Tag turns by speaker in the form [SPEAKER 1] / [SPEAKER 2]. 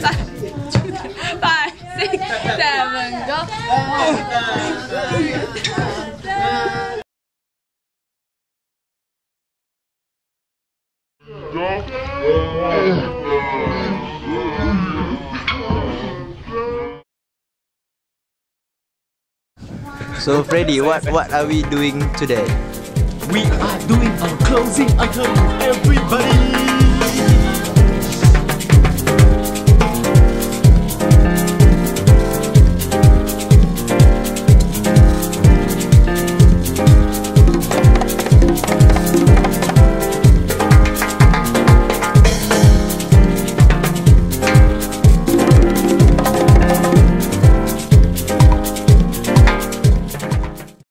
[SPEAKER 1] five, two, five, six, seven, go. So Freddy, what what are we doing today?
[SPEAKER 2] We are doing our closing item